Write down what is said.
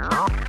Meow.